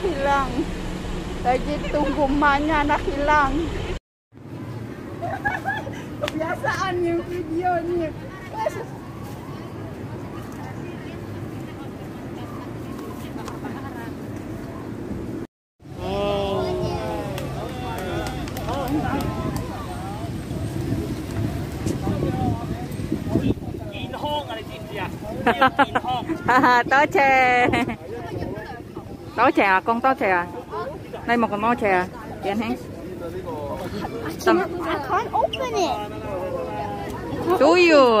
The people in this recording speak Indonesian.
hilang. Lagi itong gumanya na hilang. Kebiasaan yung video ni. Tốt chè đó chè con to chè. Đây một con mo chè. Dạ, Chị anh hen tầm chú yêu